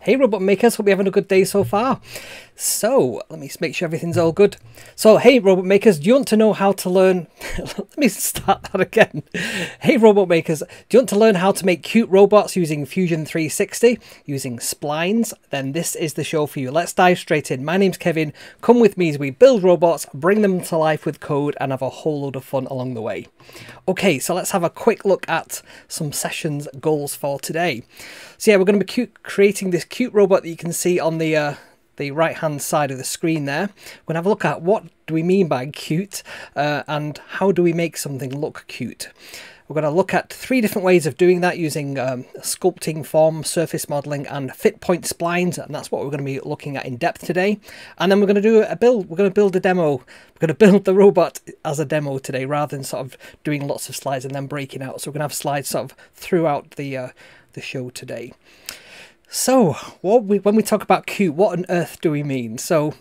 Hey Robot Makers, hope you're having a good day so far. So, let me make sure everything's all good. So, hey Robot Makers, do you want to know how to learn... let me start that again. Hey Robot Makers, do you want to learn how to make cute robots using Fusion 360, using splines? Then this is the show for you. Let's dive straight in. My name's Kevin. Come with me as we build robots, bring them to life with code, and have a whole load of fun along the way. Okay, so let's have a quick look at some sessions goals for today. So yeah, we're going to be creating this cute robot that you can see on the uh, the right hand side of the screen there. We're going to have a look at what do we mean by cute uh, and how do we make something look cute. We're going to look at three different ways of doing that using um, sculpting, form, surface modeling and fit point splines and that's what we're going to be looking at in depth today. And then we're going to do a build, we're going to build a demo, we're going to build the robot as a demo today rather than sort of doing lots of slides and then breaking out. So we're going to have slides sort of throughout the uh, the show today. So, what we, when we talk about cute, what on earth do we mean? So,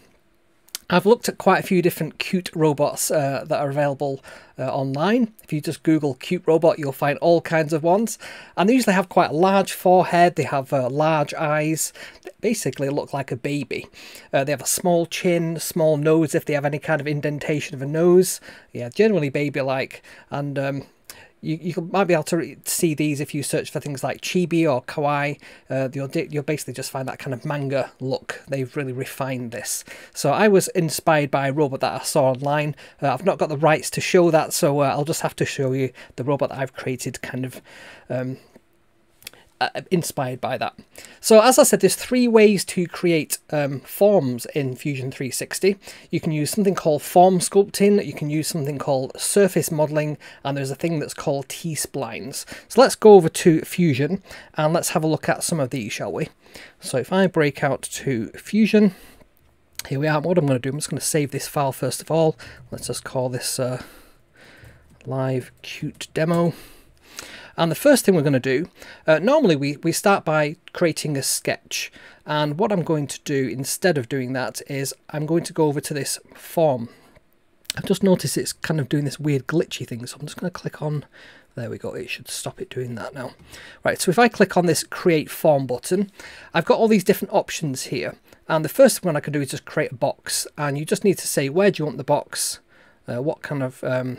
I've looked at quite a few different cute robots uh, that are available uh, online. If you just Google cute robot, you'll find all kinds of ones. And they usually have quite a large forehead, they have uh, large eyes, they basically look like a baby. Uh, they have a small chin, small nose if they have any kind of indentation of a nose. Yeah, generally baby-like. And um, you, you might be able to see these if you search for things like chibi or kawaii. Uh, you'll, you'll basically just find that kind of manga look. They've really refined this. So I was inspired by a robot that I saw online. Uh, I've not got the rights to show that, so uh, I'll just have to show you the robot that I've created kind of um, uh, inspired by that. So as I said, there's three ways to create um, forms in Fusion 360. You can use something called form sculpting, you can use something called surface modeling, and there's a thing that's called T-splines. So let's go over to Fusion and let's have a look at some of these, shall we? So if I break out to Fusion, here we are. What I'm going to do, I'm just going to save this file first of all. Let's just call this uh, live cute demo. And the first thing we're going to do, uh, normally we, we start by creating a sketch. And what I'm going to do instead of doing that is I'm going to go over to this form. I've just noticed it's kind of doing this weird glitchy thing. So I'm just going to click on, there we go, it should stop it doing that now. Right, so if I click on this create form button, I've got all these different options here. And the first one I can do is just create a box. And you just need to say, where do you want the box? Uh, what kind of... Um,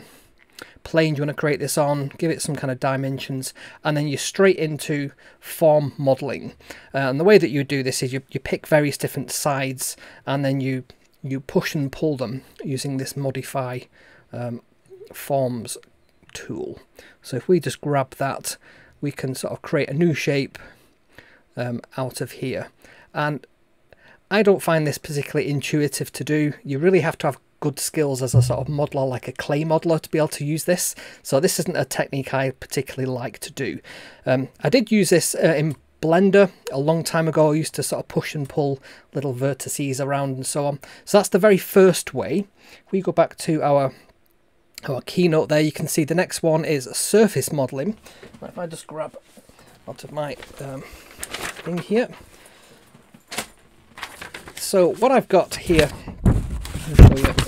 plane you want to create this on, give it some kind of dimensions, and then you're straight into form modeling. Uh, and the way that you do this is you, you pick various different sides and then you you push and pull them using this modify um, forms tool. So if we just grab that, we can sort of create a new shape um, out of here. And I don't find this particularly intuitive to do. You really have to have good skills as a sort of modeler, like a clay modeler, to be able to use this. So this isn't a technique I particularly like to do. Um, I did use this uh, in Blender a long time ago. I used to sort of push and pull little vertices around and so on. So that's the very first way. If we go back to our our keynote there, you can see the next one is surface modeling. If I just grab out of my um, thing here. So what I've got here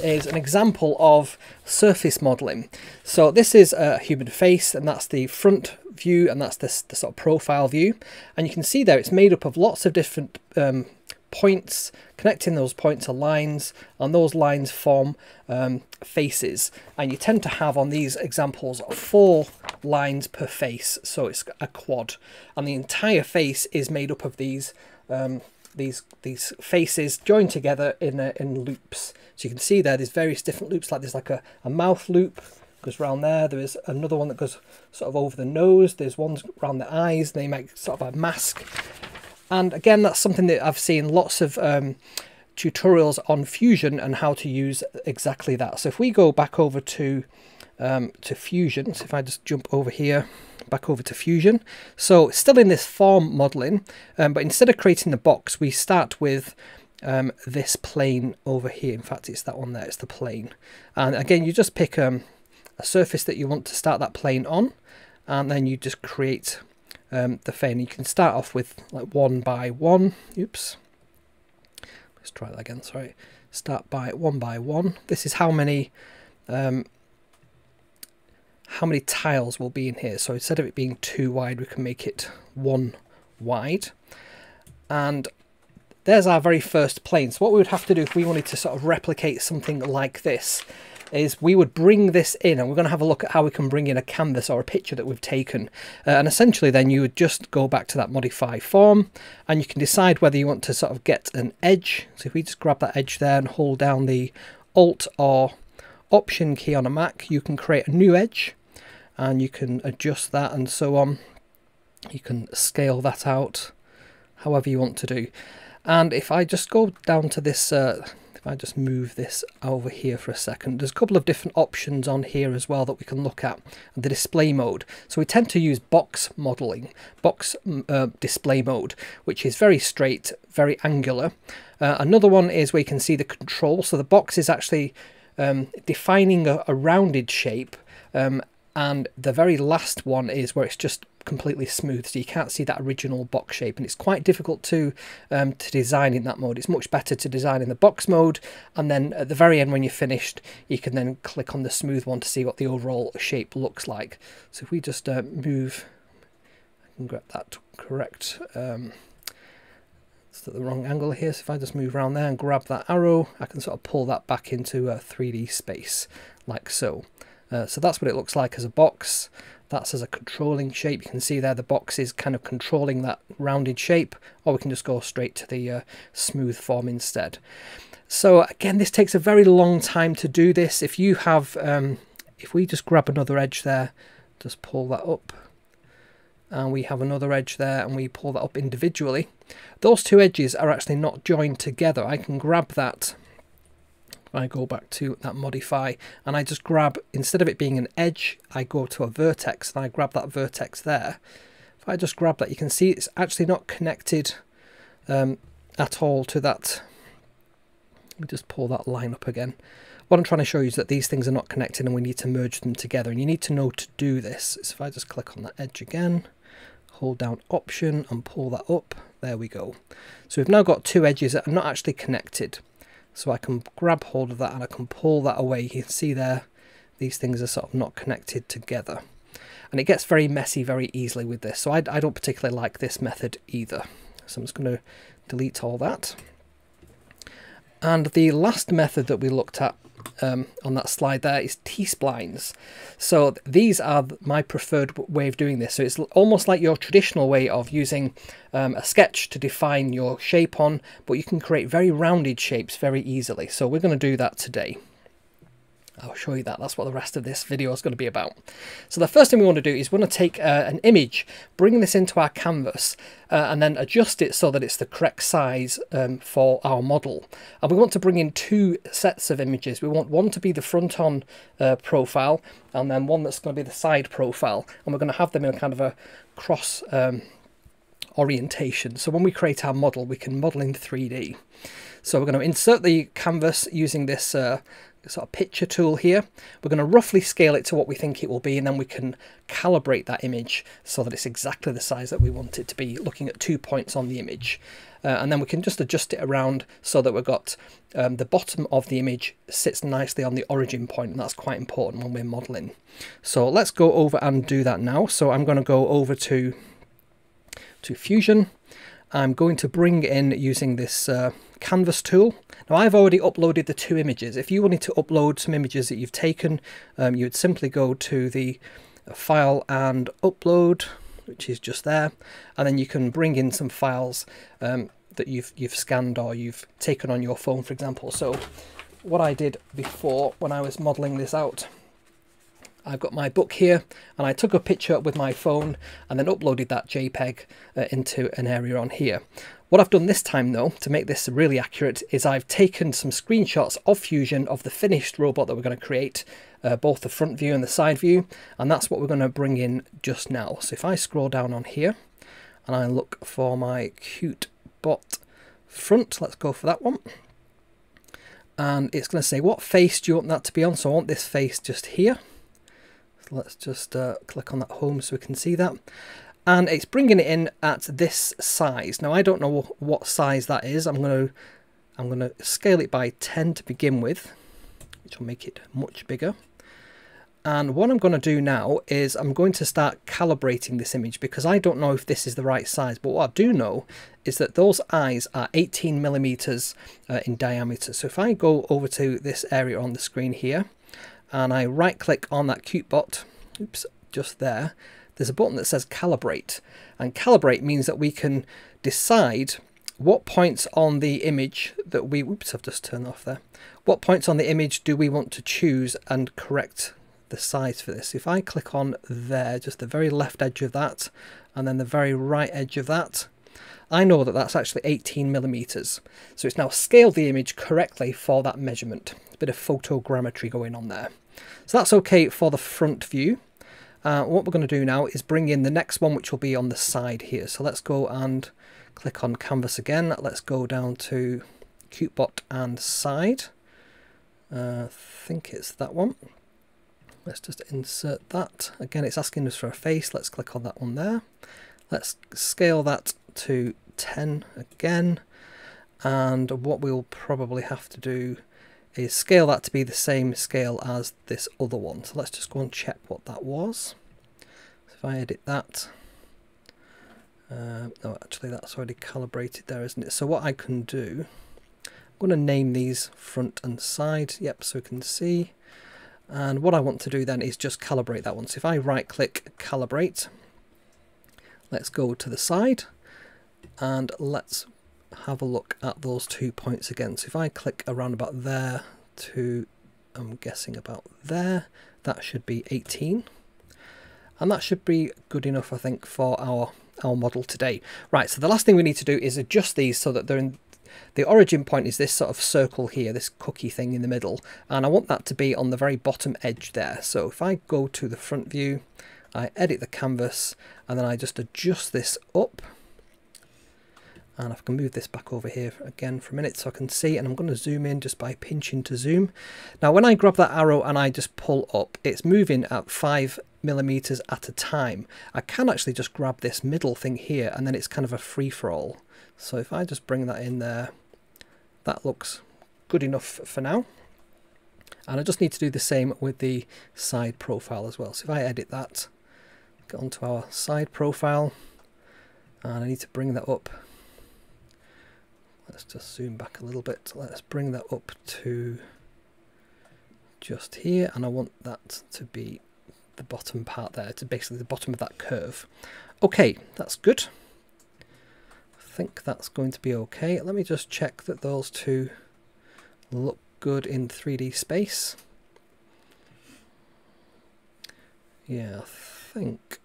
is an example of surface modeling. So this is a human face and that's the front view and that's this, the sort of profile view. And you can see there it's made up of lots of different um, points, connecting those points are lines, and those lines form um, faces. And you tend to have on these examples four lines per face, so it's a quad. And the entire face is made up of these um, these these faces joined together in a, in loops. So you can see there, there's various different loops. Like there's like a, a mouth loop goes around there. There is another one that goes sort of over the nose. There's ones around the eyes. They make sort of a mask. And again, that's something that I've seen lots of um, tutorials on Fusion and how to use exactly that. So if we go back over to um, to Fusion, so if I just jump over here back over to Fusion. So still in this form modeling, um, but instead of creating the box, we start with um, this plane over here. In fact, it's that one there, it's the plane. And again, you just pick um, a surface that you want to start that plane on, and then you just create um, the fin. You can start off with like one by one. Oops. Let's try that again, sorry. Start by one by one. This is how many um, how many tiles will be in here. So instead of it being two wide, we can make it one wide. And there's our very first plane. So what we would have to do if we wanted to sort of replicate something like this is we would bring this in and we're going to have a look at how we can bring in a canvas or a picture that we've taken uh, and essentially then you would just go back to that modify form and you can decide whether you want to sort of get an edge so if we just grab that edge there and hold down the alt or option key on a Mac you can create a new edge and you can adjust that and so on you can scale that out however you want to do and if I just go down to this, uh, if I just move this over here for a second, there's a couple of different options on here as well that we can look at. The display mode. So we tend to use box modeling, box mm, uh, display mode, which is very straight, very angular. Uh, another one is where you can see the control. So the box is actually um, defining a, a, rounded shape um, and the very last one is where it's just completely smooth so you can't see that original box shape and it's quite difficult to um, to design in that mode. It's much better to design in the box mode and then at the very end when you're finished you can then click on the smooth one to see what the overall shape looks like. So if we just uh, move I can grab that correct um, it's at the wrong angle here so if I just move around there and grab that arrow I can sort of pull that back into a 3d space like so uh, so that's what it looks like as a box. That's as a controlling shape. You can see there the box is kind of controlling that rounded shape, or we can just go straight to the uh, smooth form instead. So again, this takes a very long time to do this. If you have, um, if we just grab another edge there, just pull that up, and we have another edge there, and we pull that up individually, those two edges are actually not joined together. I can grab that I go back to that modify and I just grab, instead of it being an edge, I go to a vertex and I grab that vertex there. If I just grab that, you can see it's actually not connected um, at all to that. Let me just pull that line up again. What I'm trying to show you is that these things are not connected and we need to merge them together. And you need to know to do this. So if I just click on that edge again, hold down option and pull that up, there we go. So we've now got two edges that are not actually connected. So I can grab hold of that and I can pull that away. You can see there, these things are sort of not connected together. And it gets very messy very easily with this. So I, I don't particularly like this method either. So I'm just going to delete all that. And the last method that we looked at um, on that slide there is T-splines. So these are my preferred way of doing this. So it's almost like your traditional way of using um, a sketch to define your shape on, but you can create very rounded shapes very easily. So we're going to do that today. I'll show you that. That's what the rest of this video is going to be about. So the first thing we want to do is we want to take uh, an image, bring this into our canvas, uh, and then adjust it so that it's the correct size um, for our model. And we want to bring in two sets of images. We want one to be the front-on uh, profile, and then one that's going to be the side profile. And we're going to have them in kind of a cross um, orientation. So when we create our model, we can model in 3D. So we're going to insert the canvas using this uh, sort of picture tool here. We're going to roughly scale it to what we think it will be and then we can calibrate that image so that it's exactly the size that we want it to be looking at two points on the image. Uh, and then we can just adjust it around so that we've got um, the bottom of the image sits nicely on the origin point and that's quite important when we're modeling. So let's go over and do that now. So I'm going to go over to to Fusion. I'm going to bring in using this uh, canvas tool now I've already uploaded the two images. If you wanted to upload some images that you've taken, um, you would simply go to the file and upload, which is just there, and then you can bring in some files um, that you've you've scanned or you've taken on your phone, for example. So what I did before when I was modeling this out I've got my book here and I took a picture with my phone and then uploaded that JPEG uh, into an area on here. What I've done this time though, to make this really accurate, is I've taken some screenshots of Fusion of the finished robot that we're going to create, uh, both the front view and the side view, and that's what we're going to bring in just now. So if I scroll down on here and I look for my cute bot front, let's go for that one. And it's going to say, what face do you want that to be on? So I want this face just here So let's just uh, click on that home so we can see that and it's bringing it in at this size now I don't know what size that is I'm going to I'm going to scale it by 10 to begin with which will make it much bigger And what I'm going to do now is I'm going to start calibrating this image because I don't know if this is the right size. But what I do know is that those eyes are 18 millimeters uh, in diameter. So if I go over to this area on the screen here and I right click on that cute bot, oops, just there, there's a button that says calibrate. And calibrate means that we can decide what points on the image that we, oops, I've just turned off there. What points on the image do we want to choose and correct the size for this. If I click on there, just the very left edge of that, and then the very right edge of that, I know that that's actually 18 millimeters. So it's now scaled the image correctly for that measurement. A bit of photogrammetry going on there. So that's okay for the front view. Uh, what we're going to do now is bring in the next one, which will be on the side here. So let's go and click on canvas again. Let's go down to CuteBot and side. Uh, I think it's that one. Let's just insert that. Again, it's asking us for a face. Let's click on that one there. Let's scale that to 10 again. And what we'll probably have to do is scale that to be the same scale as this other one. So let's just go and check what that was. So if I edit that, uh, no, actually that's already calibrated there, isn't it? So what I can do, I'm going to name these front and side. Yep, so we can see. And what I want to do then is just calibrate that one. So if I right click calibrate, let's go to the side and let's have a look at those two points again. So if I click around about there to, I'm guessing about there, that should be 18. And that should be good enough, I think, for our, our model today. Right, so the last thing we need to do is adjust these so that they're in the origin point is this sort of circle here, this cookie thing in the middle, and I want that to be on the very bottom edge there. So if I go to the front view, I edit the canvas, and then I just adjust this up, and I can move this back over here again for a minute so I can see and I'm going to zoom in just by pinching to zoom. Now when I grab that arrow and I just pull up it's moving at 5 millimeters at a time. I can actually just grab this middle thing here and then it's kind of a free-for-all. So if I just bring that in there, that looks good enough for now. And I just need to do the same with the side profile as well. So if I edit that, get onto our side profile, and I need to bring that up. Let's just zoom back a little bit. Let's bring that up to just here, and I want that to be the bottom part there, to basically the bottom of that curve. Okay, that's good I think that's going to be okay. Let me just check that those two look good in 3D space. Yeah, I think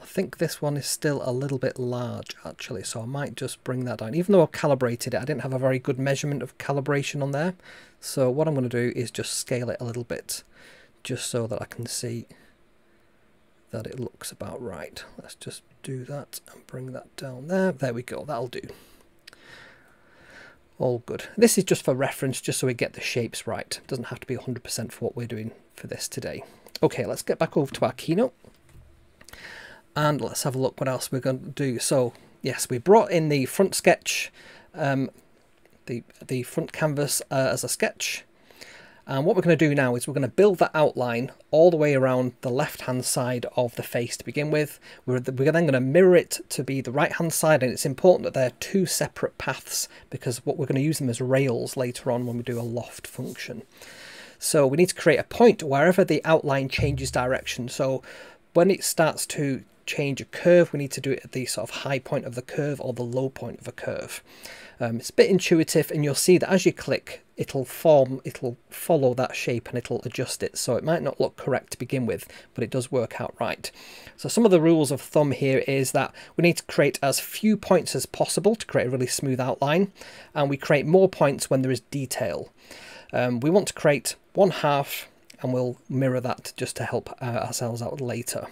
I think this one is still a little bit large actually, so I might just bring that down. Even though I've calibrated it, I didn't have a very good measurement of calibration on there. So what I'm going to do is just scale it a little bit, just so that I can see that it looks about right. Let's just do that and bring that down there. There we go, that'll do. All good. This is just for reference, just so we get the shapes right. It doesn't have to be 100% for what we're doing for this today. Okay, let's get back over to our keynote. And let's have a look what else we're going to do. So, yes, we brought in the front sketch, um, the, the front canvas uh, as a sketch. And what we're going to do now is we're going to build that outline all the way around the left hand side of the face to begin with. We're, we're then going to mirror it to be the right hand side and it's important that they're two separate paths because what we're going to use them as rails later on when we do a loft function. So we need to create a point wherever the outline changes direction. So when it starts to change a curve, we need to do it at the sort of high point of the curve or the low point of a curve. Um, it's a bit intuitive and you'll see that as you click it'll form, it'll follow that shape and it'll adjust it. So it might not look correct to begin with, but it does work out right. So some of the rules of thumb here is that we need to create as few points as possible to create a really smooth outline. And we create more points when there is detail. Um, we want to create one half and we'll mirror that just to help uh, ourselves out later.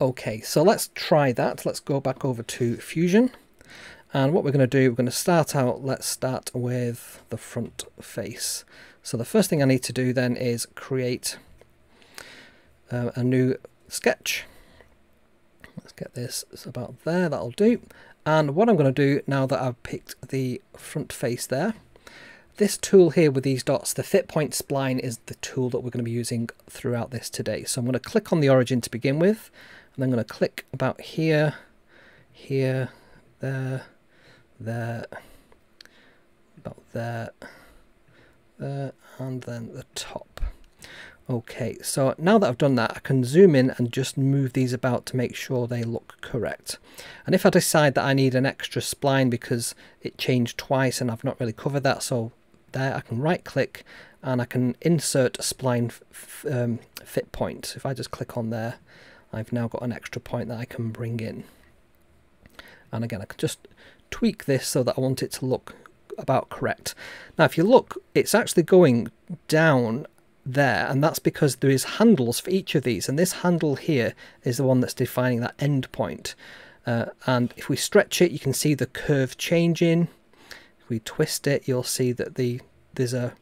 Okay, so let's try that. Let's go back over to Fusion. And what we're going to do, we're going to start out, let's start with the front face. So the first thing I need to do then is create uh, a new sketch. Let's get this about there, that'll do. And what I'm going to do now that I've picked the front face there, this tool here with these dots, the fit point spline is the tool that we're going to be using throughout this today. So I'm going to click on the origin to begin with, and I'm going to click about here, here, there, there, about there, there, and then the top. Okay, so now that I've done that, I can zoom in and just move these about to make sure they look correct. And if I decide that I need an extra spline because it changed twice and I've not really covered that, so there I can right click and I can insert a spline um, fit point. If I just click on there, I've now got an extra point that I can bring in. And again, I can just tweak this so that I want it to look about correct. Now, if you look, it's actually going down there and that's because there is handles for each of these and this handle here is the one that's defining that end point uh, and if we stretch it you can see the curve changing if we twist it you'll see that the there's a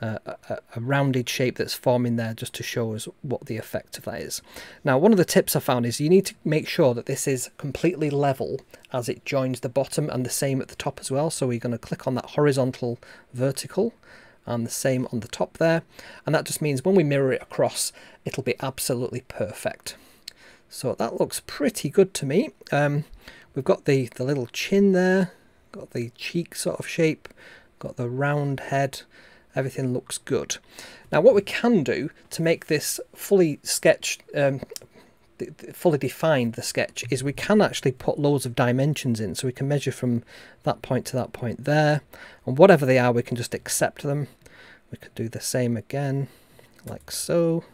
a, a, rounded shape that's forming there just to show us what the effect of that is. Now one of the tips I found is you need to make sure that this is completely level as it joins the bottom and the same at the top as well. So we're going to click on that horizontal vertical and the same on the top there. And that just means when we mirror it across it'll be absolutely perfect. So that looks pretty good to me. Um, we've got the the little chin there got the cheek sort of shape got the round head everything looks good. Now what we can do to make this fully sketched um, fully defined the sketch is we can actually put loads of dimensions in. So we can measure from that point to that point there. And whatever they are we can just accept them. We could do the same again like so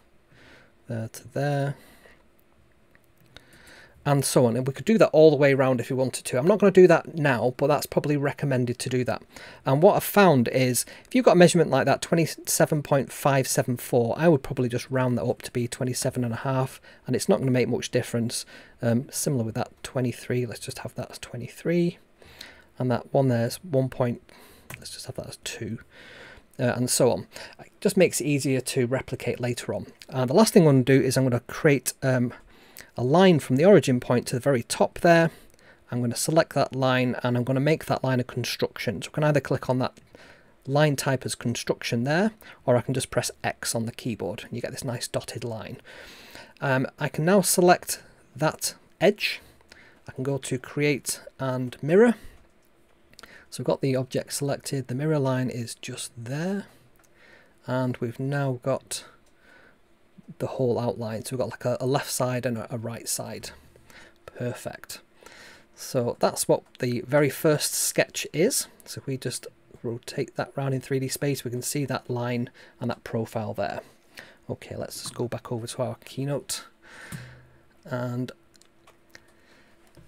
there to there and so on. And we could do that all the way around if you wanted to. I'm not going to do that now but that's probably recommended to do that. And what i've found is if you've got a measurement like that 27.574 i would probably just round that up to be 27 and a half and it's not going to make much difference. Um, similar with that 23 let's just have that as 23 and that one there's one point let's just have that as two uh, and so on. It just makes it easier to replicate later on. And the last thing I'm going to do is I'm going to create um, a line from the origin point to the very top there. I'm going to select that line and I'm going to make that line a construction. So I can either click on that line type as construction there, or I can just press X on the keyboard and you get this nice dotted line. Um, I can now select that edge. I can go to create and mirror so we've got the object selected, the mirror line is just there, and we've now got the whole outline. So we've got like a, a left side and a, a right side. Perfect. So that's what the very first sketch is. So if we just rotate that round in 3D space, we can see that line and that profile there. Okay, let's just go back over to our keynote and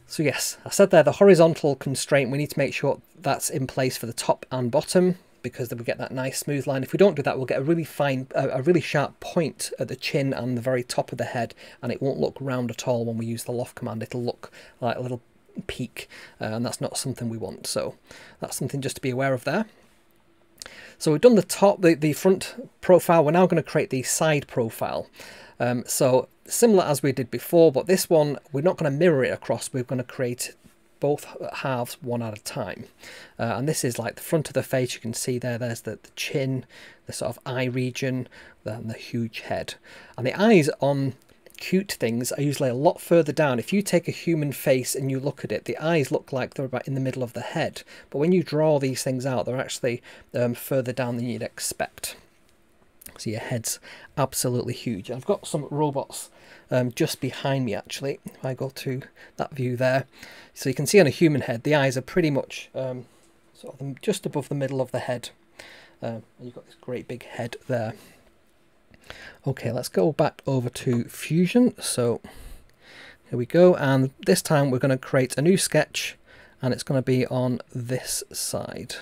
so yes, I said there the horizontal constraint, we need to make sure that's in place for the top and bottom because then we get that nice smooth line. If we don't do that, we'll get a really fine, a really sharp point at the chin and the very top of the head, and it won't look round at all when we use the loft command. It'll look like a little peak, uh, and that's not something we want. So that's something just to be aware of there. So we've done the top, the, the front profile. We're now going to create the side profile. Um, so similar as we did before, but this one, we're not going to mirror it across. We're going to create both halves one at a time. Uh, and this is like the front of the face. You can see there, there's the, the chin, the sort of eye region, the, the huge head. And the eyes on cute things are usually a lot further down. If you take a human face and you look at it, the eyes look like they're about in the middle of the head. But when you draw these things out, they're actually um, further down than you'd expect. So your head's absolutely huge. I've got some robots um, just behind me actually. If I go to that view there, so you can see on a human head, the eyes are pretty much um, sort of just above the middle of the head. Um, you've got this great big head there. Okay, let's go back over to Fusion. So here we go, and this time we're going to create a new sketch, and it's going to be on this side.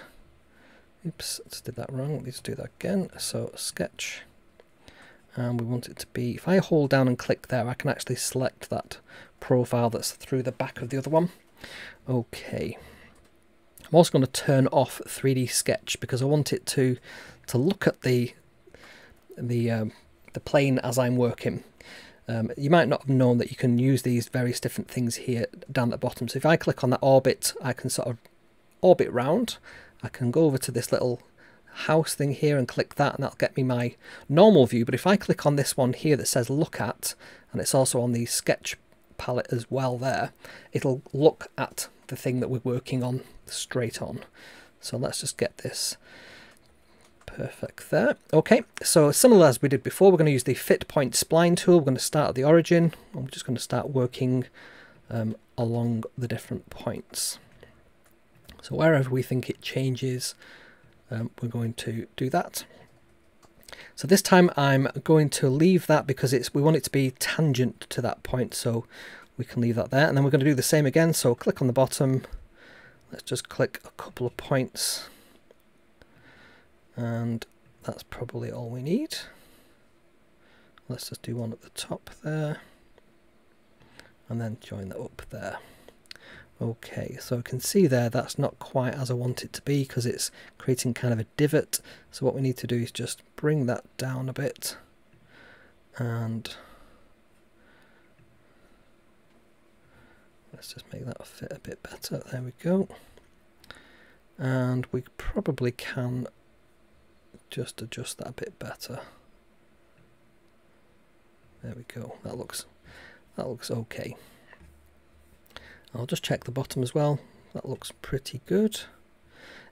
Oops, did that wrong. Let's do that again. So sketch. And we want it to be, if I hold down and click there, I can actually select that profile that's through the back of the other one. Okay. I'm also going to turn off 3D Sketch because I want it to to look at the the um, the plane as I'm working. Um, you might not have known that you can use these various different things here down at the bottom. So if I click on that orbit, I can sort of orbit round I can go over to this little house thing here and click that and that'll get me my normal view. But if I click on this one here that says look at, and it's also on the sketch palette as well there, it'll look at the thing that we're working on straight on. So let's just get this perfect there. Okay, so similar as we did before, we're going to use the fit point spline tool. We're going to start at the origin. I'm just going to start working um, along the different points. So wherever we think it changes, um, we're going to do that. So this time I'm going to leave that because it's we want it to be tangent to that point, so we can leave that there. And then we're going to do the same again, so click on the bottom. Let's just click a couple of points. And that's probably all we need. Let's just do one at the top there. And then join that up there. Okay, so I can see there that's not quite as I want it to be because it's creating kind of a divot. So what we need to do is just bring that down a bit and let's just make that fit a bit better. There we go. And we probably can just adjust that a bit better. There we go. That looks that looks okay. I'll just check the bottom as well. That looks pretty good.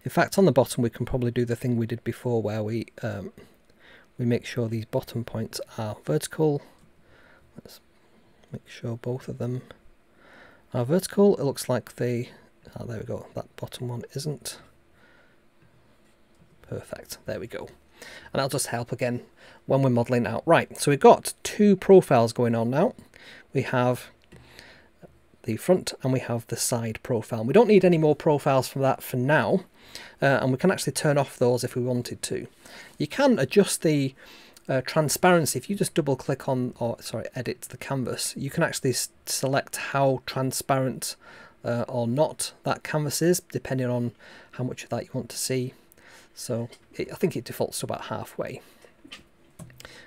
In fact, on the bottom we can probably do the thing we did before where we um, we make sure these bottom points are vertical. Let's make sure both of them are vertical. It looks like they, oh, there we go, that bottom one isn't. Perfect, there we go. And that'll just help again when we're modelling out. Right, so we've got two profiles going on now. We have the front and we have the side profile. We don't need any more profiles from that for now, uh, and we can actually turn off those if we wanted to. You can adjust the uh, transparency. If you just double click on, or sorry, edit the canvas, you can actually select how transparent uh, or not that canvas is, depending on how much of that you want to see. So it, I think it defaults to about halfway,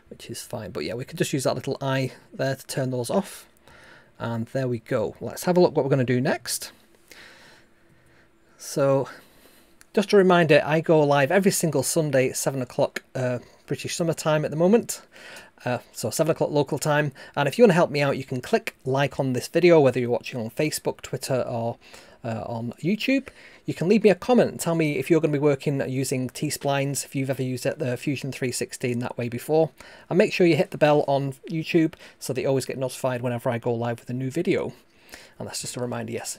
which is fine. But yeah, we could just use that little eye there to turn those off. And there we go. Let's have a look what we're going to do next. So just a reminder, I go live every single Sunday at 7 o'clock uh, British summer time at the moment. Uh, so 7 o'clock local time. And if you want to help me out, you can click like on this video, whether you're watching on Facebook, Twitter, or uh, on YouTube. You can leave me a comment and tell me if you're going to be working using T-splines, if you've ever used it, the Fusion 360 in that way before. And make sure you hit the bell on YouTube so that you always get notified whenever I go live with a new video. And that's just a reminder, yes,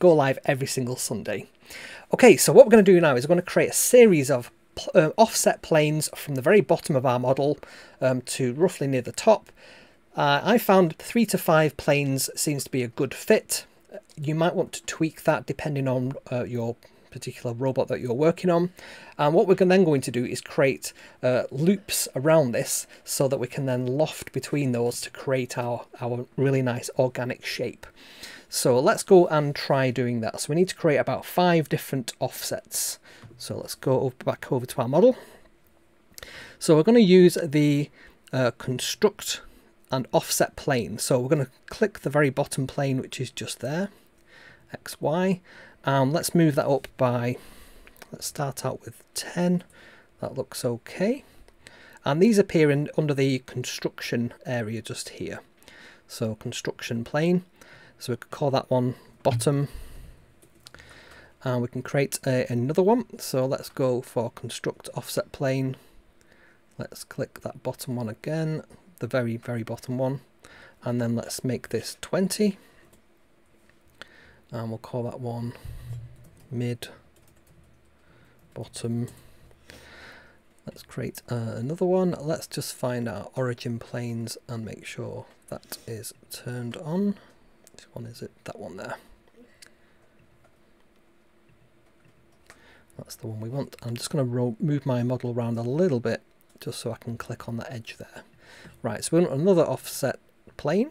go live every single Sunday. Okay, so what we're going to do now is we're going to create a series of uh, offset planes from the very bottom of our model um, to roughly near the top. Uh, I found three to five planes seems to be a good fit you might want to tweak that depending on uh, your particular robot that you're working on. And what we're then going to do is create uh, loops around this so that we can then loft between those to create our, our really nice organic shape. So let's go and try doing that. So we need to create about five different offsets. So let's go back over to our model. So we're going to use the uh, construct and offset plane. So we're going to click the very bottom plane, which is just there, XY. Um, let's move that up by, let's start out with 10. That looks okay. And these appear in, under the construction area just here. So construction plane. So we could call that one bottom. And we can create a, another one. So let's go for construct offset plane. Let's click that bottom one again the very, very bottom one. And then let's make this 20. And we'll call that one mid, bottom. Let's create uh, another one. Let's just find our origin planes and make sure that is turned on. Which one is it? That one there. That's the one we want. I'm just going to move my model around a little bit just so I can click on the edge there. Right, so we want another offset plane.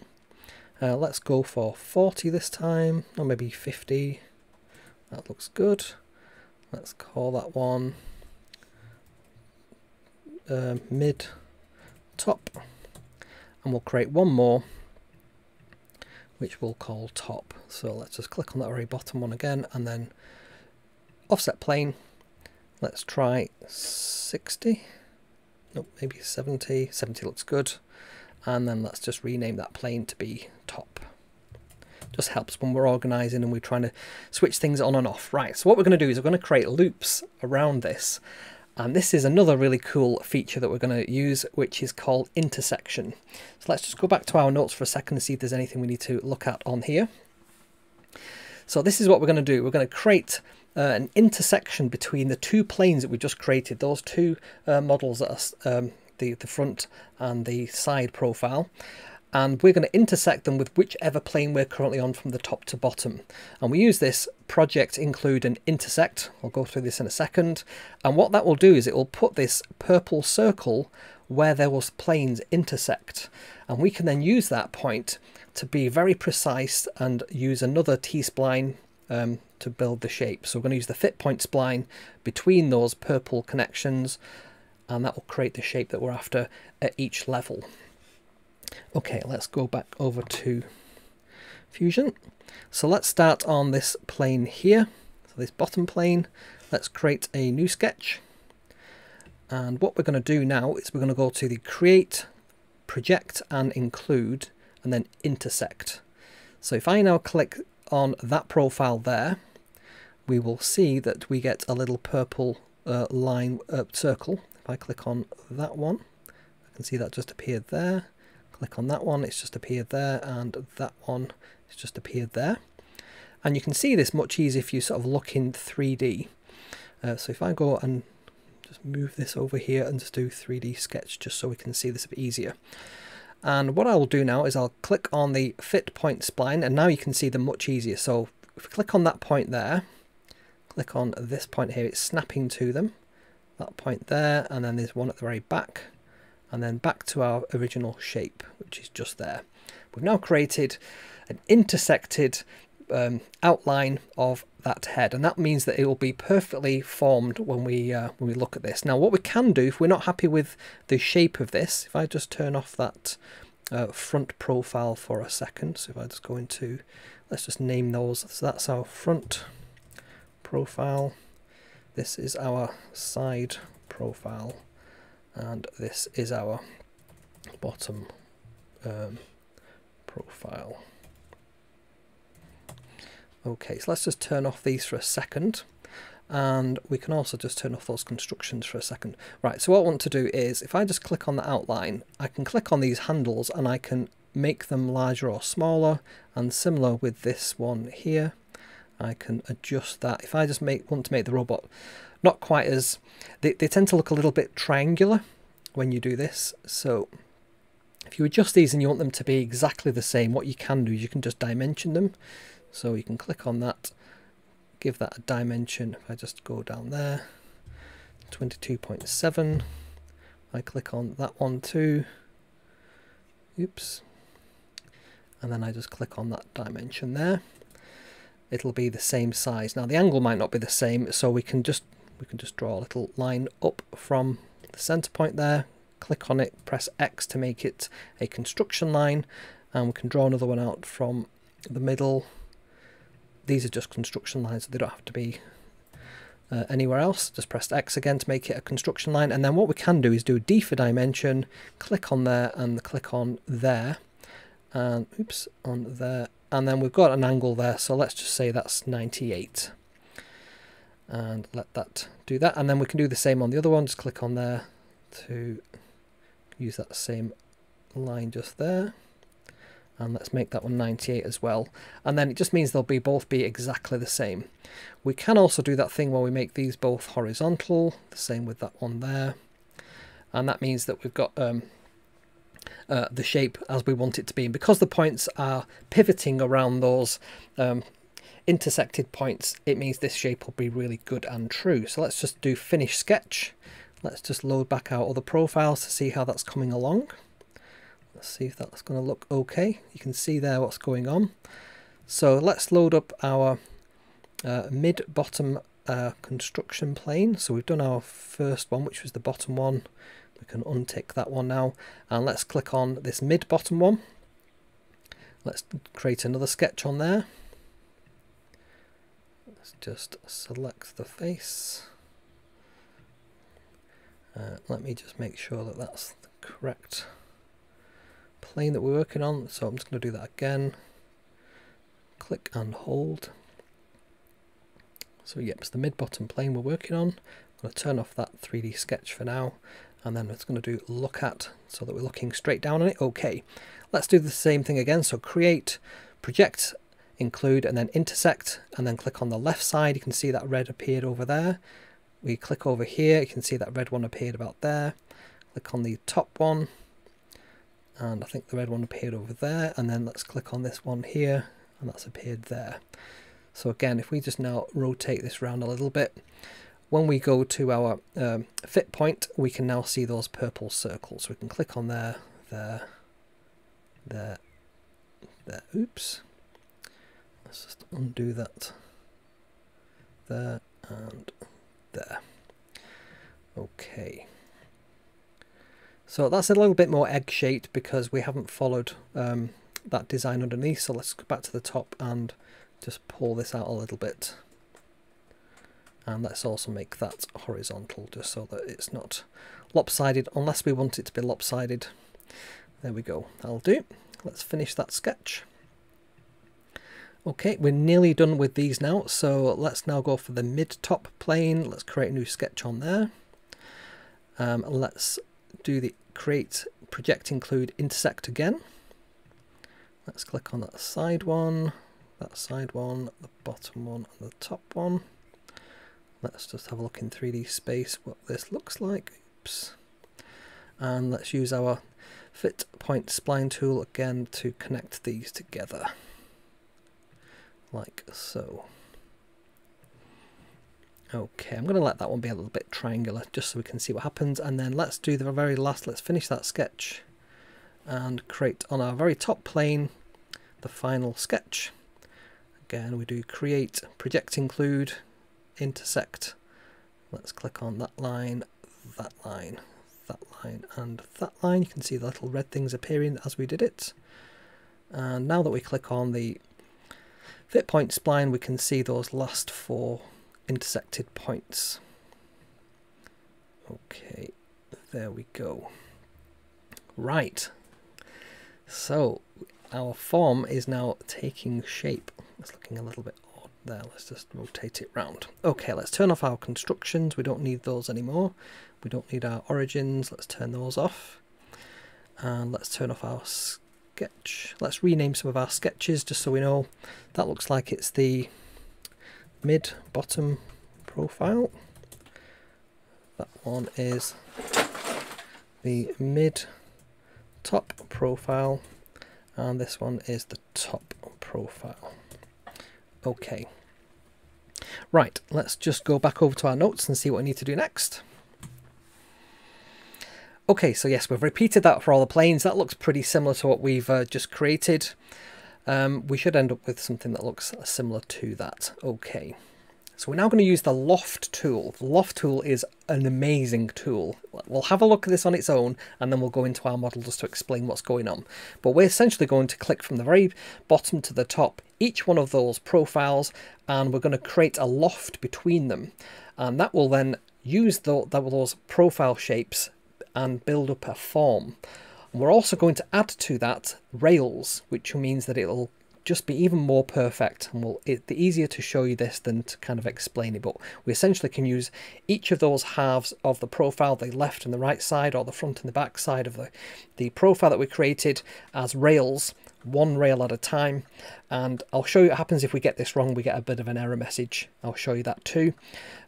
Uh, let's go for 40 this time, or maybe 50. That looks good. Let's call that one uh, mid top. And we'll create one more, which we'll call top. So let's just click on that very bottom one again, and then offset plane. Let's try 60. Nope, maybe 70. 70 looks good. And then let's just rename that plane to be top. Just helps when we're organizing and we're trying to switch things on and off. Right, so what we're going to do is we're going to create loops around this. And this is another really cool feature that we're going to use, which is called intersection. So let's just go back to our notes for a second and see if there's anything we need to look at on here. So this is what we're going to do. We're going to create uh, an intersection between the two planes that we just created, those two uh, models that are um, the, the front and the side profile. And we're going to intersect them with whichever plane we're currently on from the top to bottom. And we use this project include and intersect. I'll go through this in a second. And what that will do is it will put this purple circle where those planes intersect. And we can then use that point to be very precise and use another T-spline um, to build the shape. So we're going to use the fit point spline between those purple connections and that will create the shape that we're after at each level. Okay, let's go back over to Fusion. So let's start on this plane here, so this bottom plane. Let's create a new sketch. And what we're going to do now is we're going to go to the Create, Project and Include, and then Intersect. So if I now click on that profile there, we will see that we get a little purple uh, line uh, circle. If I click on that one, I can see that just appeared there. Click on that one, it's just appeared there, and that one has just appeared there. And you can see this much easier if you sort of look in 3D. Uh, so if I go and just move this over here and just do 3D sketch just so we can see this a bit easier. And what I will do now is I'll click on the fit point spline and now you can see them much easier. So if we click on that point there, click on this point here, it's snapping to them, that point there, and then there's one at the very back, and then back to our original shape, which is just there. We've now created an intersected um, outline of that head and that means that it will be perfectly formed when we uh, when we look at this now what we can do if we're not happy with the shape of this if I just turn off that uh, front profile for a second so if I just go into let's just name those so that's our front profile this is our side profile and this is our bottom um, profile Okay, so let's just turn off these for a second. And we can also just turn off those constructions for a second. Right, so what I want to do is, if I just click on the outline, I can click on these handles and I can make them larger or smaller. And similar with this one here, I can adjust that. If I just make want to make the robot not quite as... They, they tend to look a little bit triangular when you do this. So if you adjust these and you want them to be exactly the same, what you can do is you can just dimension them. So you can click on that, give that a dimension. If I just go down there, 22.7, I click on that one too. Oops. And then I just click on that dimension there. It'll be the same size. Now the angle might not be the same, so we can just we can just draw a little line up from the center point there, click on it, press X to make it a construction line, and we can draw another one out from the middle these are just construction lines, so they don't have to be uh, anywhere else. Just press X again to make it a construction line. And then what we can do is do D for dimension, click on there and click on there. And oops, on there. And then we've got an angle there, so let's just say that's 98. And let that do that. And then we can do the same on the other one. Just click on there to use that same line just there and let's make that one 98 as well and then it just means they'll be both be exactly the same we can also do that thing where we make these both horizontal the same with that one there and that means that we've got um, uh, the shape as we want it to be and because the points are pivoting around those um, intersected points it means this shape will be really good and true so let's just do finish sketch let's just load back our other profiles to see how that's coming along Let's see if that's going to look okay. You can see there what's going on. So let's load up our uh, mid-bottom uh, construction plane. So we've done our first one, which was the bottom one. We can untick that one now. And let's click on this mid-bottom one. Let's create another sketch on there. Let's just select the face. Uh, let me just make sure that that's the correct plane that we're working on. So I'm just going to do that again. Click and hold. So yep, it's the mid-bottom plane we're working on. I'm going to turn off that 3D sketch for now. And then it's going to do look at so that we're looking straight down on it. Okay, let's do the same thing again. So create, project, include, and then intersect. And then click on the left side. You can see that red appeared over there. We click over here. You can see that red one appeared about there. Click on the top one. And I think the red one appeared over there. And then let's click on this one here. And that's appeared there. So again, if we just now rotate this around a little bit, when we go to our um, fit point, we can now see those purple circles. We can click on there, there, there, there. Oops. Let's just undo that. There and there. Okay. So that's a little bit more egg-shaped because we haven't followed um, that design underneath. So let's go back to the top and just pull this out a little bit and let's also make that horizontal just so that it's not lopsided. Unless we want it to be lopsided. There we go. That'll do. Let's finish that sketch. Okay we're nearly done with these now. So let's now go for the mid top plane. Let's create a new sketch on there. Um, let's do the create project include intersect again. Let's click on that side one that side one, the bottom one and the top one. Let's just have a look in 3D space what this looks like. Oops. And let's use our fit point spline tool again to connect these together. Like so. Okay, I'm going to let that one be a little bit triangular just so we can see what happens. And then let's do the very last, let's finish that sketch and create on our very top plane the final sketch. Again, we do create, project include, intersect. Let's click on that line, that line, that line, and that line. You can see the little red things appearing as we did it. And now that we click on the fit point spline, we can see those last four intersected points. Okay, there we go. Right, so our form is now taking shape. It's looking a little bit there. Let's just rotate it round. Okay, let's turn off our constructions. We don't need those anymore. We don't need our origins. Let's turn those off. And let's turn off our sketch. Let's rename some of our sketches just so we know. That looks like it's the mid bottom profile. That one is the mid top profile and this one is the top profile. Okay. Right, let's just go back over to our notes and see what we need to do next. Okay, so yes, we've repeated that for all the planes. That looks pretty similar to what we've uh, just created. Um, we should end up with something that looks similar to that. Okay. So we're now going to use the Loft tool. The Loft tool is an amazing tool. We'll have a look at this on its own and then we'll go into our model just to explain what's going on. But we're essentially going to click from the very bottom to the top each one of those profiles and we're going to create a loft between them. And that will then use those profile shapes and build up a form. And we're also going to add to that rails, which means that it'll just be even more perfect and will the easier to show you this than to kind of explain it but we essentially can use each of those halves of the profile the left and the right side or the front and the back side of the the profile that we created as rails one rail at a time. And I'll show you what happens if we get this wrong we get a bit of an error message. I'll show you that too.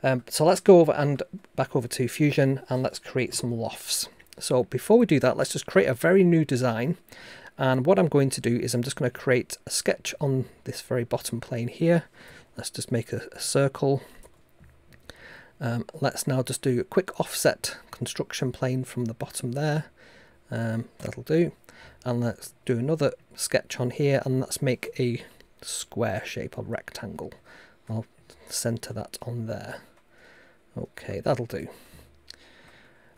Um, so let's go over and back over to Fusion and let's create some lofts. So before we do that let's just create a very new design and what I'm going to do is I'm just going to create a sketch on this very bottom plane here. Let's just make a, a circle. Um, let's now just do a quick offset construction plane from the bottom there. Um, that'll do. And let's do another sketch on here and let's make a square shape, or rectangle. I'll center that on there. Okay, that'll do.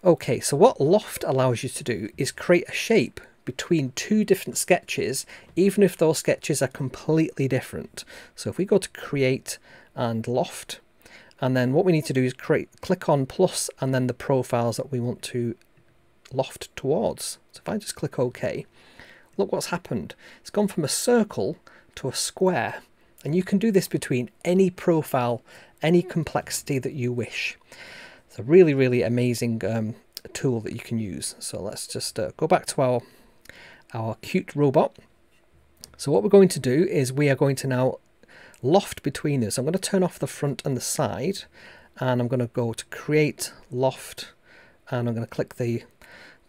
Okay, so what Loft allows you to do is create a shape between two different sketches, even if those sketches are completely different. So if we go to create and loft, And then what we need to do is create, click on plus and then the profiles that we want to loft towards. So if I just click OK, look what's happened. It's gone from a circle to a square. And you can do this between any profile, any complexity that you wish. It's a really, really amazing um, tool that you can use. So let's just uh, go back to our, our cute robot. So what we're going to do is we are going to now loft between this. I'm going to turn off the front and the side and I'm going to go to create loft and I'm going to click the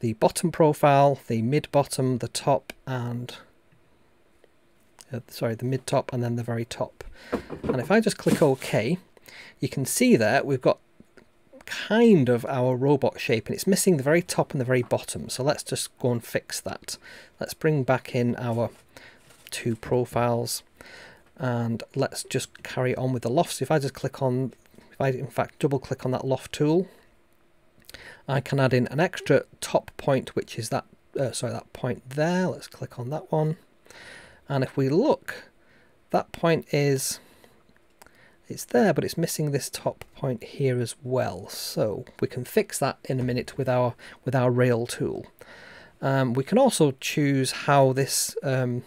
the bottom profile, the mid bottom, the top and uh, sorry the mid top and then the very top and if I just click OK you can see there we've got kind of our robot shape and it's missing the very top and the very bottom. So let's just go and fix that. Let's bring back in our two profiles and let's just carry on with the loft so if I just click on if I in fact double click on that loft tool I can add in an extra top point which is that uh, sorry that point there. Let's click on that one. And if we look that point is it's there but it's missing this top point here as well so we can fix that in a minute with our with our rail tool um, we can also choose how this um,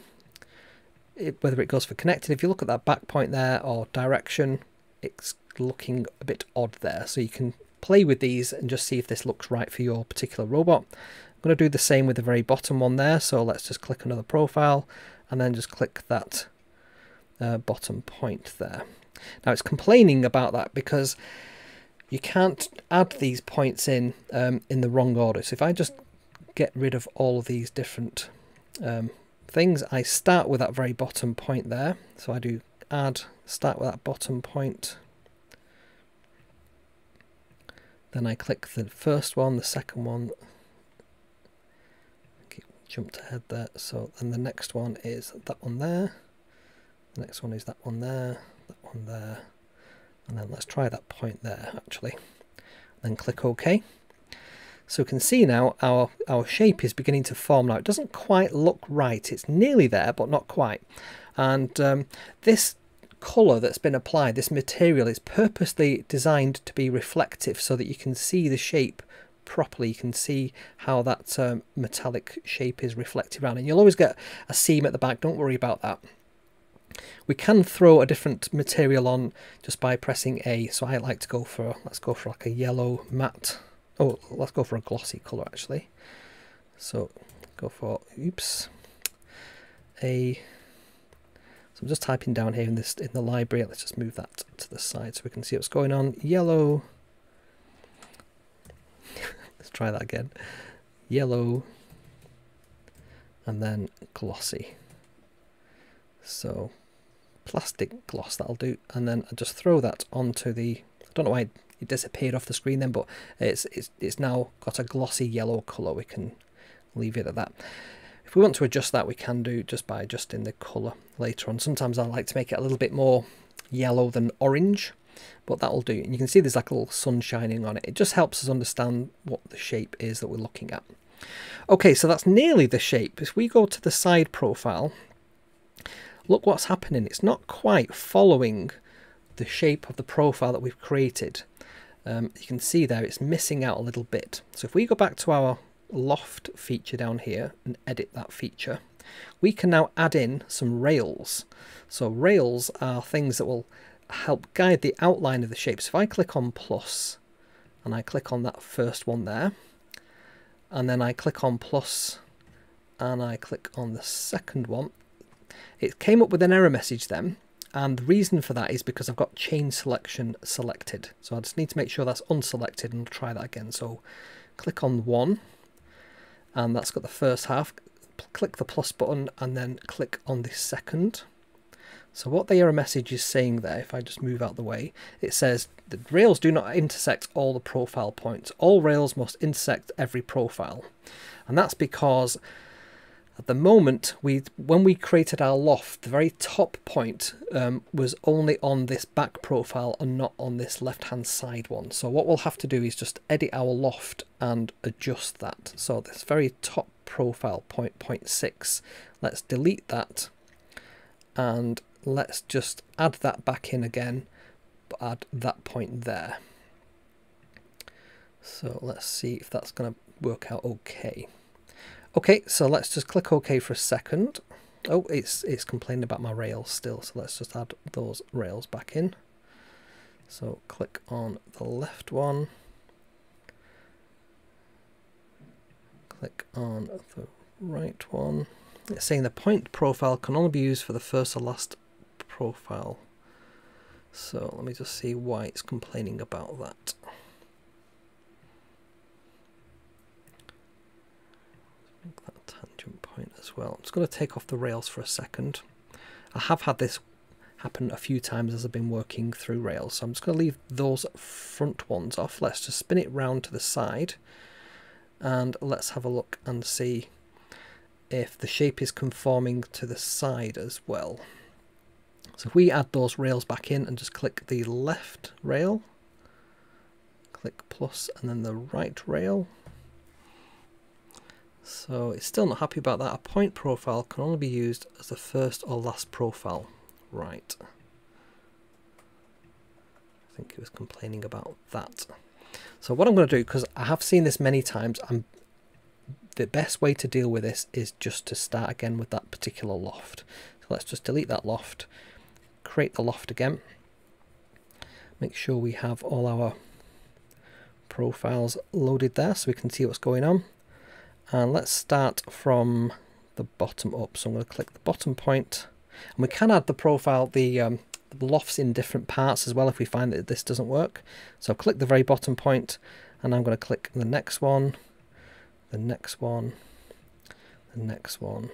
it, whether it goes for connected. If you look at that back point there or direction, it's looking a bit odd there. So you can play with these and just see if this looks right for your particular robot. I'm going to do the same with the very bottom one there. So let's just click another profile and then just click that uh, bottom point there. Now it's complaining about that because you can't add these points in um, in the wrong order. So if I just get rid of all of these different um, things, I start with that very bottom point there. So I do add, start with that bottom point. Then I click the first one, the second one. Jumped ahead there. So then the next one is that one there. The next one is that one there, that one there. And then let's try that point there actually. Then click OK. So we can see now our, our shape is beginning to form now. It doesn't quite look right. It's nearly there, but not quite. And um, this colour that's been applied, this material, is purposely designed to be reflective so that you can see the shape properly. You can see how that um, metallic shape is reflected around. And you'll always get a seam at the back. Don't worry about that. We can throw a different material on just by pressing A. So I like to go for, let's go for like a yellow matte Oh, let's go for a glossy colour actually. So go for, oops, a, so I'm just typing down here in this in the library. Let's just move that to the side so we can see what's going on. Yellow, let's try that again. Yellow, and then glossy. So plastic gloss that'll do and then I just throw that onto the I don't know why it disappeared off the screen then, but it's, it's, it's now got a glossy yellow colour. We can leave it at that. If we want to adjust that, we can do just by adjusting the colour later on. Sometimes I like to make it a little bit more yellow than orange, but that'll do. And you can see there's like a little sun shining on it. It just helps us understand what the shape is that we're looking at. Okay, so that's nearly the shape. If we go to the side profile, look what's happening. It's not quite following the shape of the profile that we've created um, you can see there it's missing out a little bit. So if we go back to our loft feature down here and edit that feature, we can now add in some rails. So rails are things that will help guide the outline of the shape. So if I click on plus and I click on that first one there, and then I click on plus and I click on the second one, it came up with an error message then and the reason for that is because I've got chain selection selected. So I just need to make sure that's unselected and I'll try that again. So click on one and that's got the first half. Click the plus button and then click on the second. So what the error message is saying there, if I just move out the way, it says the rails do not intersect all the profile points. All rails must intersect every profile. And that's because at the moment, we when we created our loft, the very top point um, was only on this back profile and not on this left-hand side one. So what we'll have to do is just edit our loft and adjust that. So this very top profile, point, point 0.6, let's delete that and let's just add that back in again add that point there. So let's see if that's going to work out okay. Okay, so let's just click OK for a second. Oh, it's it's complaining about my rails still, so let's just add those rails back in. So click on the left one, click on the right one. It's saying the point profile can only be used for the first or last profile. So let me just see why it's complaining about that. Make that tangent point as well. I'm just going to take off the rails for a second. I have had this happen a few times as I've been working through Rails. So I'm just going to leave those front ones off. Let's just spin it round to the side and let's have a look and see if the shape is conforming to the side as well. So if we add those rails back in and just click the left rail, click plus and then the right rail. So it's still not happy about that. A point profile can only be used as the first or last profile right. I think he was complaining about that. So what I'm going to do, because I have seen this many times, I'm, the best way to deal with this is just to start again with that particular loft. So let's just delete that loft, create the loft again, make sure we have all our profiles loaded there so we can see what's going on. And let's start from the bottom up. So I'm going to click the bottom point and we can add the profile, the, um, the lofts in different parts as well if we find that this doesn't work. So click the very bottom point and I'm going to click the next one, the next one, the next one,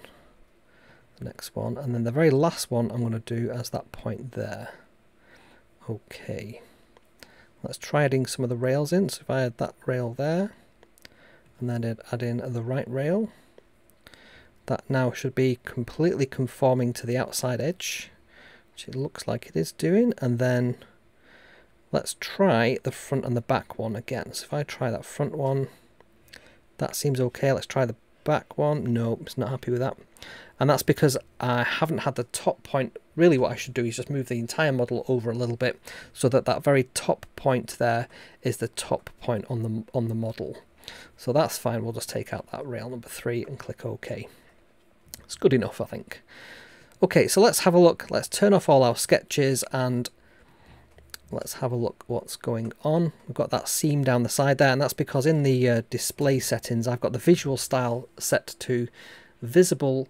the next one, and then the very last one I'm going to do as that point there. Okay, let's try adding some of the rails in. So if I add that rail there, and then add in the right rail, that now should be completely conforming to the outside edge which it looks like it is doing. And then let's try the front and the back one again. So if I try that front one that seems okay. Let's try the back one. No it's not happy with that. And that's because I haven't had the top point. Really what I should do is just move the entire model over a little bit so that that very top point there is the top point on the on the model so that's fine we'll just take out that rail number three and click OK it's good enough, I think. Okay, so let's have a look. Let's turn off all our sketches and let's have a look what's going on. We've got that seam down the side there, and that's because in the uh, display settings, I've got the visual style set to visible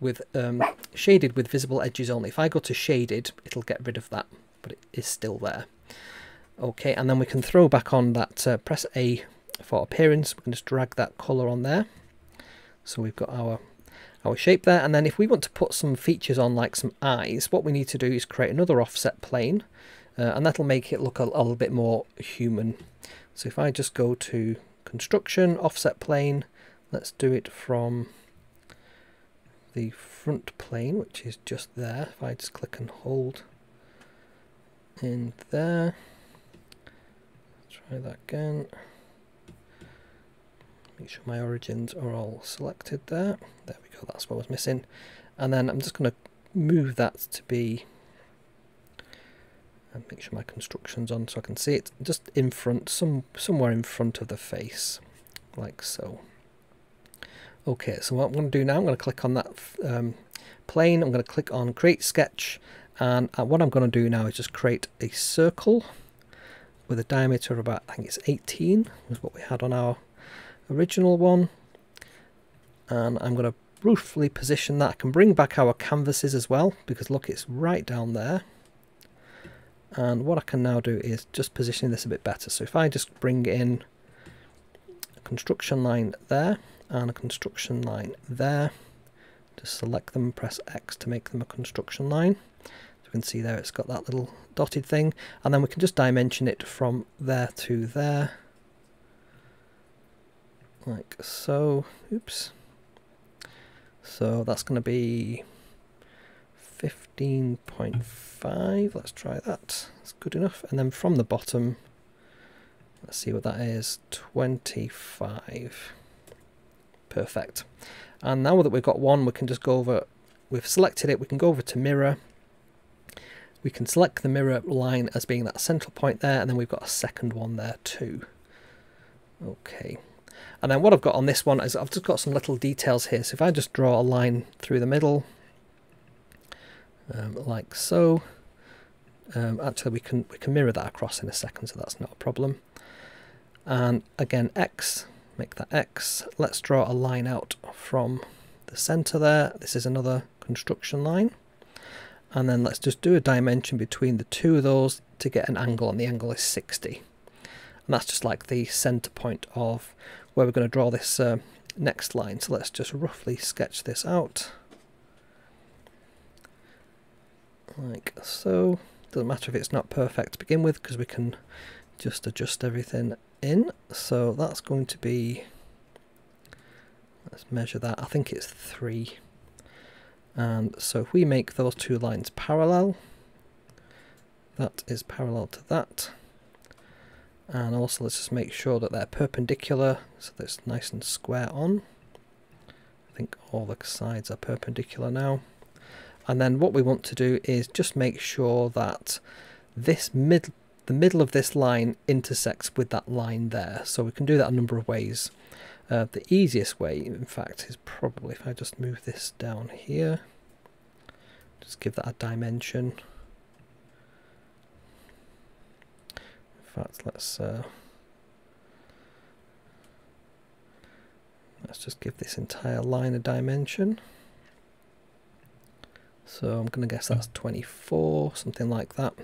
with um, shaded with visible edges only. If I go to shaded, it'll get rid of that, but it is still there. Okay, and then we can throw back on that, uh, press A for appearance. We can just drag that colour on there. So we've got our our shape there. And then if we want to put some features on like some eyes, what we need to do is create another offset plane uh, and that'll make it look a, a, little bit more human. So if I just go to construction, offset plane, let's do it from the front plane, which is just there. If I just click and hold in there, try that again. Make sure my origins are all selected there. There we go, that's what was missing. And then I'm just going to move that to be and make sure my construction's on so I can see it just in front, some somewhere in front of the face, like so. Okay, so what I'm going to do now, I'm going to click on that um, plane, I'm going to click on create sketch, and uh, what I'm going to do now is just create a circle with a diameter of about, I think it's 18, was what we had on our original one and I'm going to roughly position that. I can bring back our canvases as well because look it's right down there. And what I can now do is just position this a bit better. So if I just bring in a construction line there and a construction line there just select them and press X to make them a construction line. So you can see there it's got that little dotted thing. And then we can just dimension it from there to there like so. Oops. So that's going to be 15.5. Let's try that. That's good enough. And then from the bottom, let's see what that is. 25. Perfect. And now that we've got one, we can just go over, we've selected it, we can go over to mirror. we can select the mirror line as being that central point there, and then we've got a second one there too. Okay. And then what I've got on this one is I've just got some little details here. So if I just draw a line through the middle, um, like so, um, actually we can we can mirror that across in a second, so that's not a problem. And again, X, make that X. Let's draw a line out from the center there. This is another construction line. And then let's just do a dimension between the two of those to get an angle, and the angle is 60. And that's just like the center point of where we're going to draw this uh, next line. So let's just roughly sketch this out. Like so. Doesn't matter if it's not perfect to begin with because we can just adjust everything in. So that's going to be, let's measure that, I think it's 3. And so if we make those two lines parallel, that is parallel to that and also let's just make sure that they're perpendicular so that's nice and square on. I think all the sides are perpendicular now. And then what we want to do is just make sure that this mid the middle of this line intersects with that line there. So we can do that a number of ways. Uh, the easiest way in fact is probably if I just move this down here. Just give that a dimension fact, let's uh, let's just give this entire line a dimension. So I'm going to guess that's 24, something like that.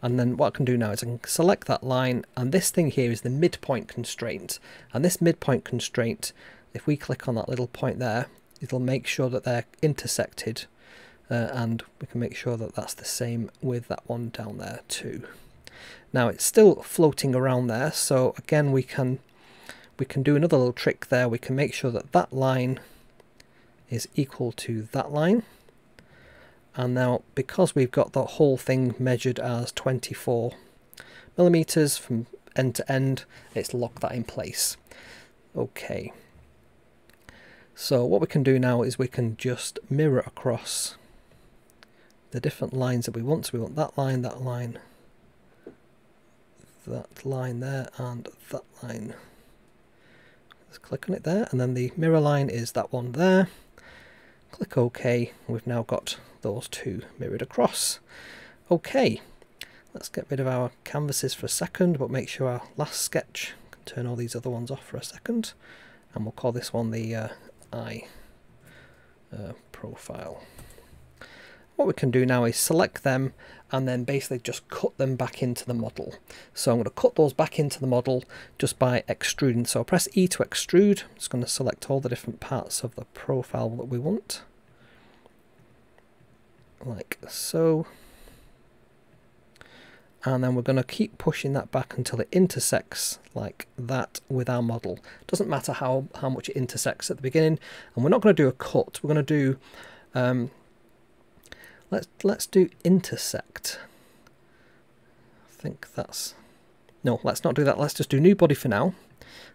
And then what I can do now is I can select that line, and this thing here is the midpoint constraint. And this midpoint constraint, if we click on that little point there, it'll make sure that they're intersected, uh, and we can make sure that that's the same with that one down there too. Now it's still floating around there, so again we can we can do another little trick there. We can make sure that that line is equal to that line. And now because we've got the whole thing measured as 24 millimeters from end to end, it's locked that in place. Okay. So what we can do now is we can just mirror across the different lines that we want. So we want that line, that line, that line there and that line. Let's click on it there and then the mirror line is that one there. Click OK. We've now got those two mirrored across. Okay, let's get rid of our canvases for a second but make sure our last sketch can turn all these other ones off for a second and we'll call this one the uh, eye uh, profile. What we can do now is select them and then basically just cut them back into the model. So I'm going to cut those back into the model just by extruding. So I'll press E to extrude. Just going to select all the different parts of the profile that we want. Like so. And then we're going to keep pushing that back until it intersects like that with our model. Doesn't matter how, how much it intersects at the beginning. And we're not going to do a cut. We're going to do um, Let's let's do intersect. I think that's no. Let's not do that. Let's just do new body for now.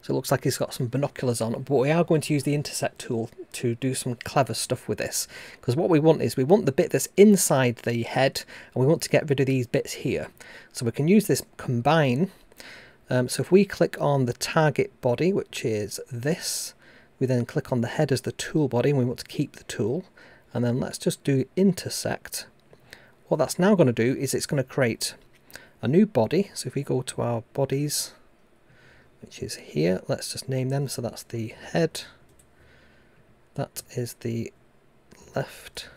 So it looks like he's got some binoculars on, but we are going to use the intersect tool to do some clever stuff with this. Because what we want is we want the bit that's inside the head, and we want to get rid of these bits here. So we can use this combine. Um, so if we click on the target body, which is this, we then click on the head as the tool body, and we want to keep the tool and then let's just do intersect. What that's now going to do is it's going to create a new body. So if we go to our bodies, which is here, let's just name them. So that's the head, that is the left,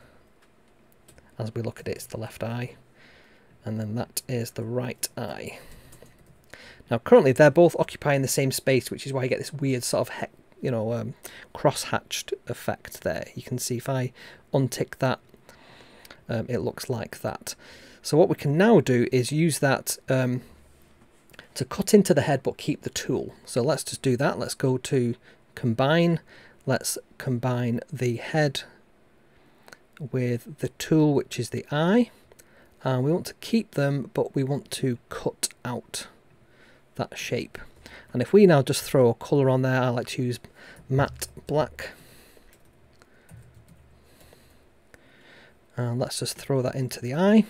as we look at it, it's the left eye, and then that is the right eye. Now currently they're both occupying the same space, which is why you get this weird sort of you know um, cross-hatched effect there. You can see if I untick that, um, it looks like that. So what we can now do is use that um, to cut into the head but keep the tool. So let's just do that. Let's go to combine. Let's combine the head with the tool which is the eye and we want to keep them but we want to cut out that shape and if we now just throw a colour on there I like to use matte black and let's just throw that into the eye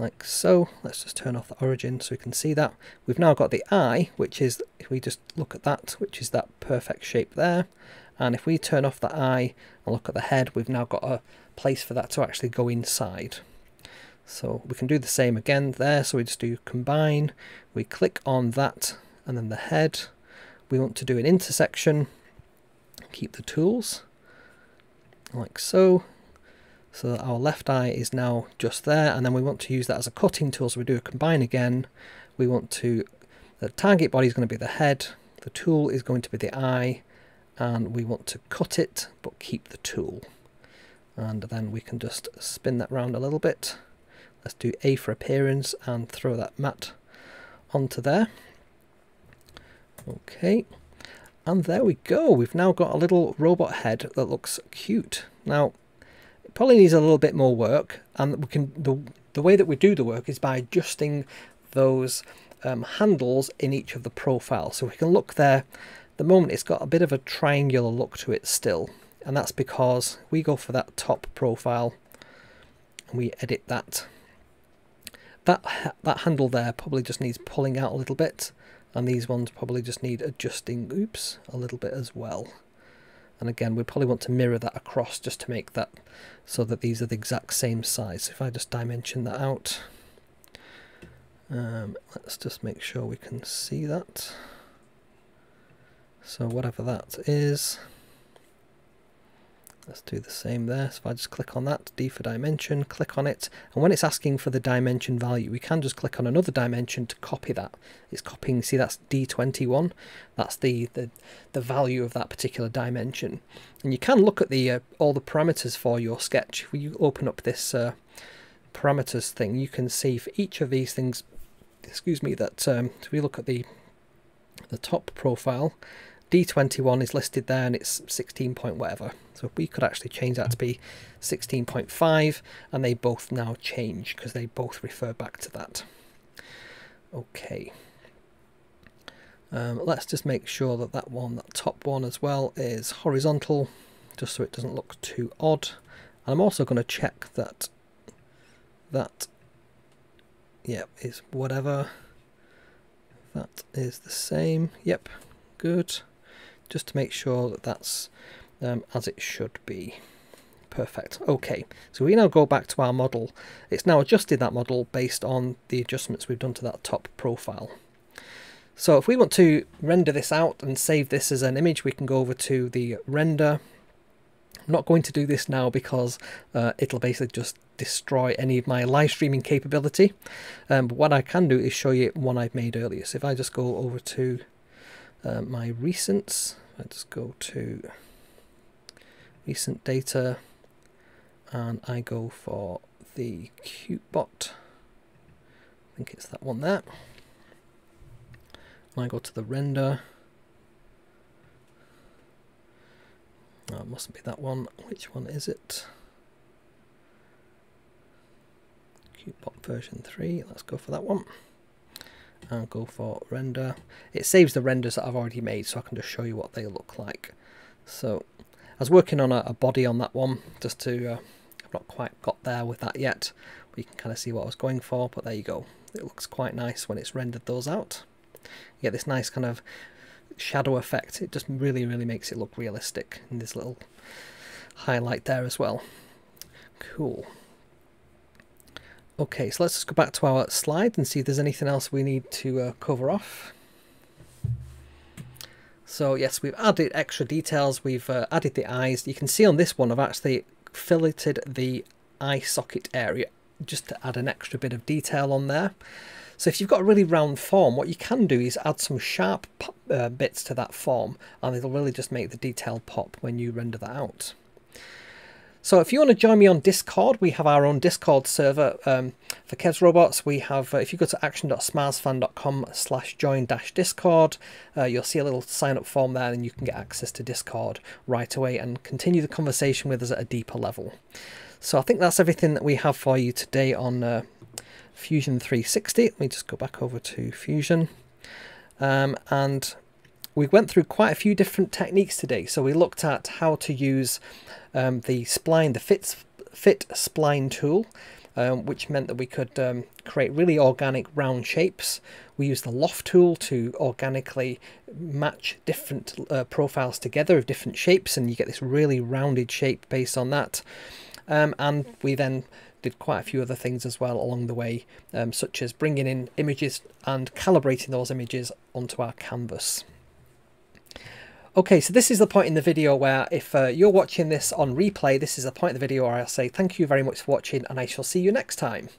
like so. Let's just turn off the origin so we can see that. We've now got the eye, which is, if we just look at that, which is that perfect shape there. And if we turn off the eye and look at the head, we've now got a place for that to actually go inside. So we can do the same again there. So we just do combine, we click on that and then the head. We want to do an intersection, keep the tools like so. So that our left eye is now just there and then we want to use that as a cutting tool. So we do a combine again. We want to, the target body is going to be the head, the tool is going to be the eye and we want to cut it but keep the tool. And then we can just spin that round a little bit. Let's do A for appearance and throw that mat onto there. Okay, and there we go. We've now got a little robot head that looks cute. Now, it probably needs a little bit more work, and we can the the way that we do the work is by adjusting those um, handles in each of the profiles. So we can look there. the moment it's got a bit of a triangular look to it still, and that's because we go for that top profile and we edit that. That that handle there probably just needs pulling out a little bit and these ones probably just need adjusting oops a little bit as well. And again we probably want to mirror that across just to make that so that these are the exact same size. If I just dimension that out um, let's just make sure we can see that. So whatever that is Let's do the same there. So if I just click on that, D for dimension, click on it. And when it's asking for the dimension value, we can just click on another dimension to copy that. It's copying, see that's D21. That's the, the, the value of that particular dimension. And you can look at the uh, all the parameters for your sketch. If you open up this uh, parameters thing, you can see for each of these things, excuse me, that um, if we look at the the top profile, D21 is listed there and it's 16 point whatever. So we could actually change that to be 16.5 and they both now change because they both refer back to that. Okay. Um, let's just make sure that that one, that top one as well, is horizontal, just so it doesn't look too odd. And I'm also going to check that that, yep, is whatever. That is the same. Yep, good just to make sure that that's um, as it should be. Perfect. Okay, so we now go back to our model. It's now adjusted that model based on the adjustments we've done to that top profile. So if we want to render this out and save this as an image, we can go over to the render. I'm not going to do this now because uh, it'll basically just destroy any of my live streaming capability. Um, but what I can do is show you one I've made earlier. So if I just go over to uh, my recents, let's go to recent data and I go for the Cutebot. I think it's that one there. And I go to the render. Oh, it mustn't be that one. Which one is it? Cutebot version 3. Let's go for that one and go for render. It saves the renders that I've already made so I can just show you what they look like. So I was working on a, a body on that one just to, uh, I've not quite got there with that yet. You can kind of see what I was going for, but there you go. It looks quite nice when it's rendered those out. You get this nice kind of shadow effect. It just really, really makes it look realistic. And this little highlight there as well. Cool. Okay, so let's just go back to our slide and see if there's anything else we need to uh, cover off. So yes, we've added extra details. We've uh, added the eyes. You can see on this one, I've actually filleted the eye socket area just to add an extra bit of detail on there. So if you've got a really round form, what you can do is add some sharp uh, bits to that form and it'll really just make the detail pop when you render that out. So if you want to join me on Discord, we have our own Discord server um, for Kev's Robots. We have, uh, if you go to action.smarsfan.com slash join dash Discord, uh, you'll see a little sign up form there and you can get access to Discord right away and continue the conversation with us at a deeper level. So I think that's everything that we have for you today on uh, Fusion 360. Let me just go back over to Fusion. Um, and we went through quite a few different techniques today. So we looked at how to use um, the spline, the fit, fit spline tool. um, which meant that we could um, create really organic round shapes. We used the loft tool to organically match different uh, profiles together of different shapes and you get this really rounded shape based on that. Um, and we then did quite a few other things as well along the way, um, such as bringing in images and calibrating those images onto our canvas. Okay, so this is the point in the video where if uh, you're watching this on replay, this is the point of the video where I'll say thank you very much for watching and I shall see you next time.